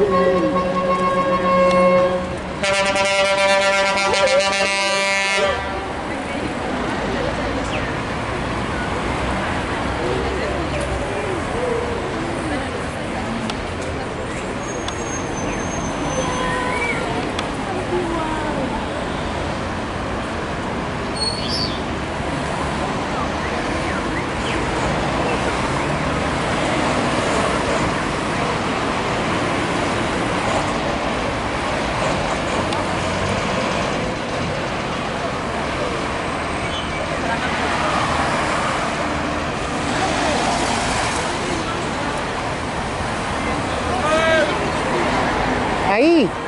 Ahí. aí